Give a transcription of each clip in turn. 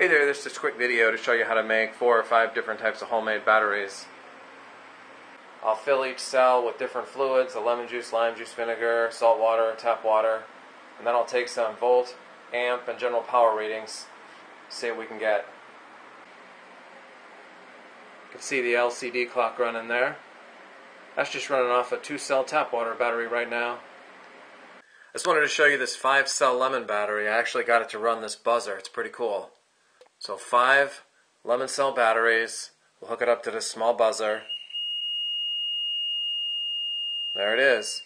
Hey there, this is just a quick video to show you how to make four or five different types of homemade batteries. I'll fill each cell with different fluids, the lemon juice, lime juice, vinegar, salt water, tap water, and then I'll take some volt, amp, and general power readings, see what we can get. You can see the LCD clock running there. That's just running off a two cell tap water battery right now. I just wanted to show you this five cell lemon battery. I actually got it to run this buzzer. It's pretty cool. So five lemon cell batteries. We'll hook it up to this small buzzer. There it is.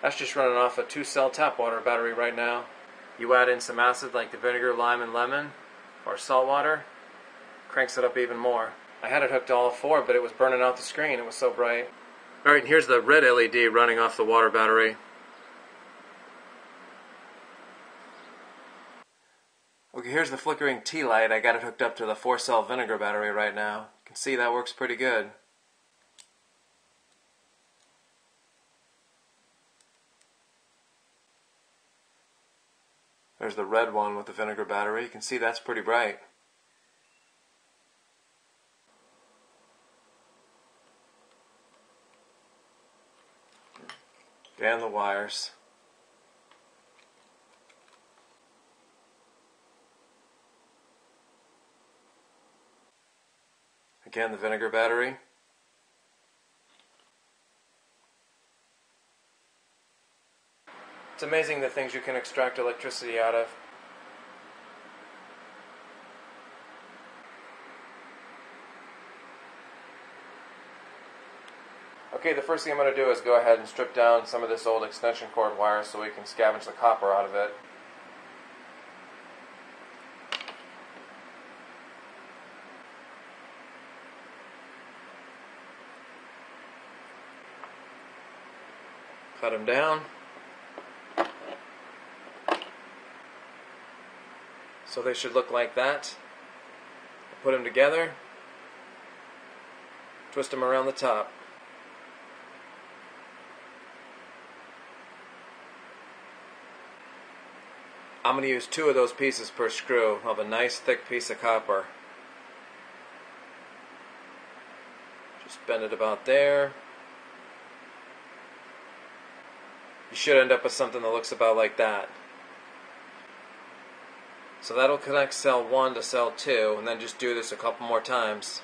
That's just running off a two cell tap water battery right now. You add in some acid like the vinegar, lime, and lemon, or salt water, cranks it up even more. I had it hooked to all four, but it was burning out the screen. It was so bright. Alright, and here's the red LED running off the water battery. Okay, here's the flickering tea light. I got it hooked up to the 4-cell vinegar battery right now. You can see that works pretty good. There's the red one with the vinegar battery. You can see that's pretty bright. And the wires. Again, the vinegar battery. It's amazing the things you can extract electricity out of. Okay, the first thing I'm going to do is go ahead and strip down some of this old extension cord wire so we can scavenge the copper out of it. Cut them down. So they should look like that. Put them together. Twist them around the top. I'm going to use two of those pieces per screw of a nice thick piece of copper. Just bend it about there. You should end up with something that looks about like that. So that'll connect cell 1 to cell 2, and then just do this a couple more times.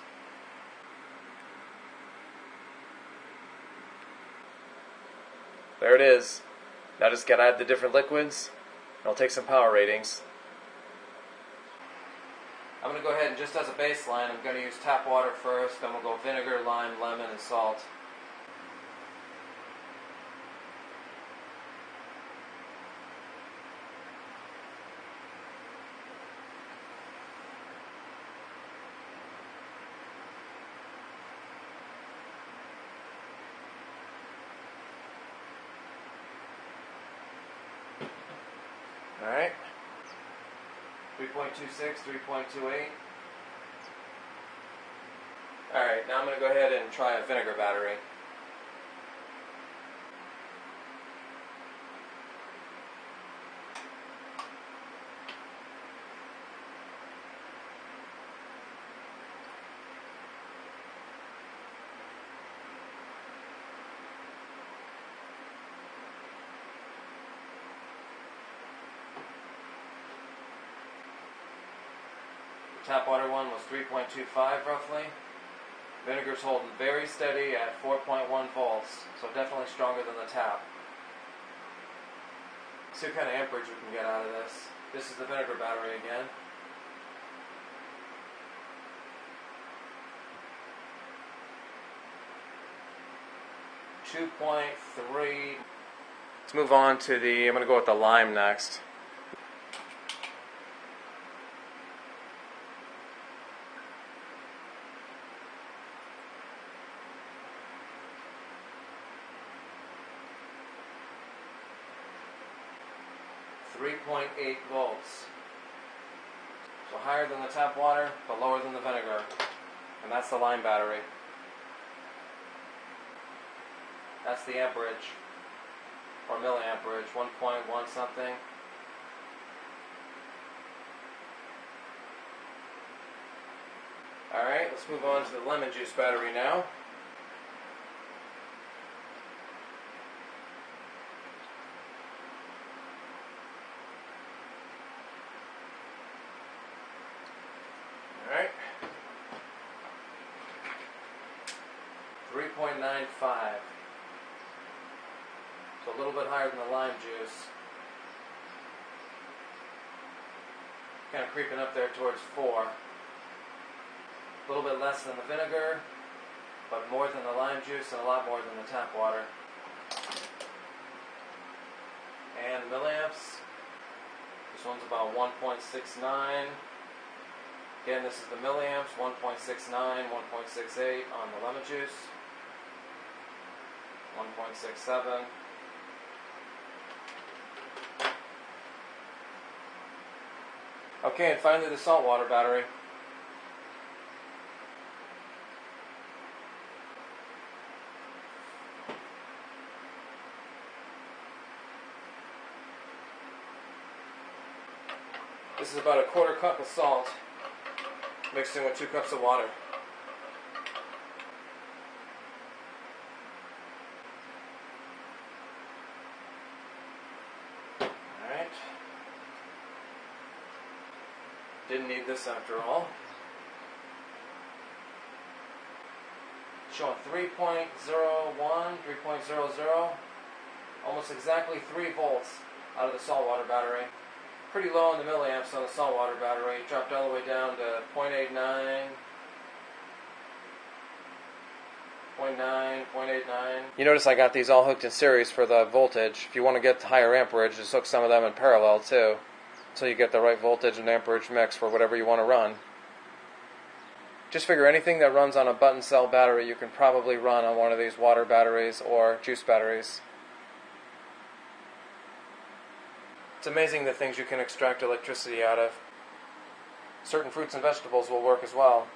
There it is. Now just gotta add the different liquids. I'll take some power ratings. I'm going to go ahead and just as a baseline, I'm going to use tap water first, then we'll go vinegar, lime, lemon, and salt. Alright. 3.26, 3.28. Alright, now I'm going to go ahead and try a vinegar battery. Tap water one was 3.25 roughly. Vinegar's holding very steady at 4.1 volts, so definitely stronger than the tap. See what kind of amperage we can get out of this. This is the vinegar battery again. Two point three. Let's move on to the. I'm going to go with the lime next. 3.8 volts. So higher than the tap water, but lower than the vinegar. And that's the lime battery. That's the amperage or milliamperage, 1.1 something. Alright, let's move on to the lemon juice battery now. Alright. 3.95. So a little bit higher than the lime juice. Kind of creeping up there towards 4. A little bit less than the vinegar, but more than the lime juice and a lot more than the tap water. And milliamps. This one's about 1.69. Again, this is the milliamps, 1.69, 1.68 on the lemon juice, 1.67. Okay, and finally the saltwater battery. This is about a quarter cup of salt mixed in with two cups of water. Alright. This after all. Showing 3.01, 3.00, almost exactly 3 volts out of the saltwater battery pretty low in the milliamps on the saltwater battery. Dropped all the way down to 0.89, 0.9, 0.89. You notice I got these all hooked in series for the voltage. If you want to get higher amperage, just hook some of them in parallel too, so you get the right voltage and amperage mix for whatever you want to run. Just figure anything that runs on a button cell battery, you can probably run on one of these water batteries or juice batteries. It's amazing the things you can extract electricity out of. Certain fruits and vegetables will work as well.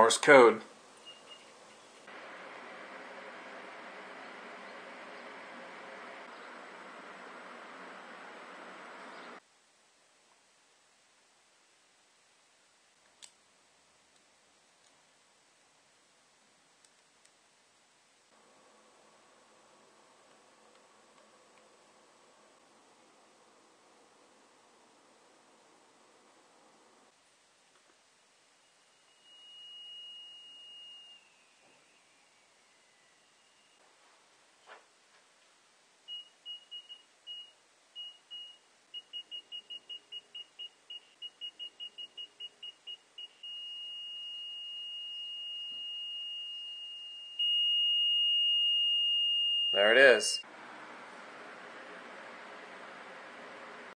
Morse code. There it is.